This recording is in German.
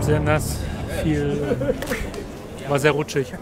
Sehr nass, viel, war sehr rutschig.